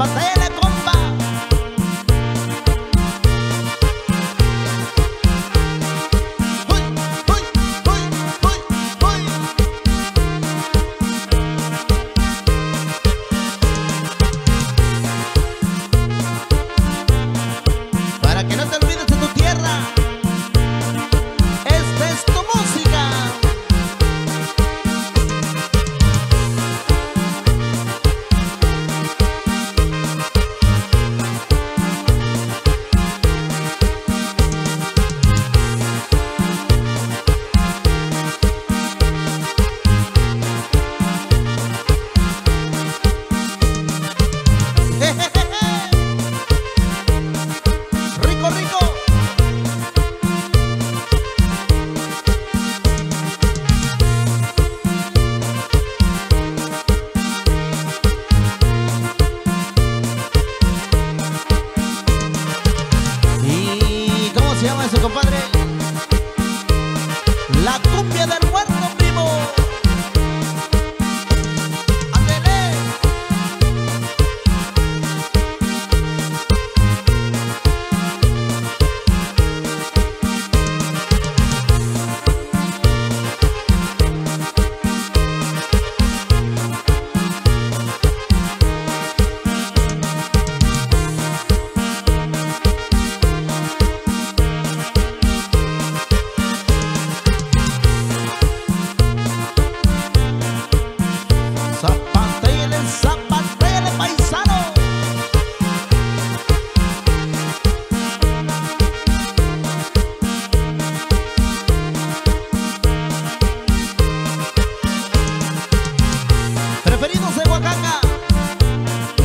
ません。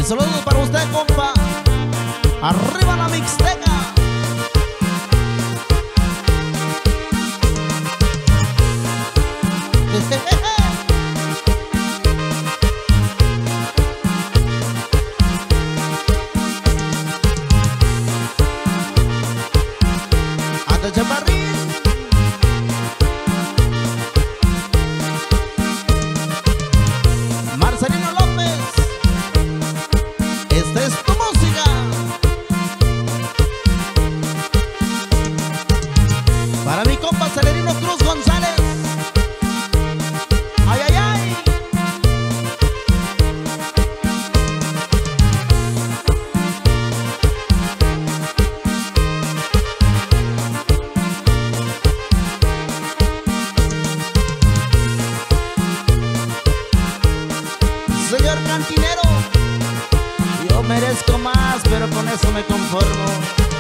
Saludos para usted, compa. Arriba la mixteca. Cantinero, yo merezco más, pero con eso me conformo.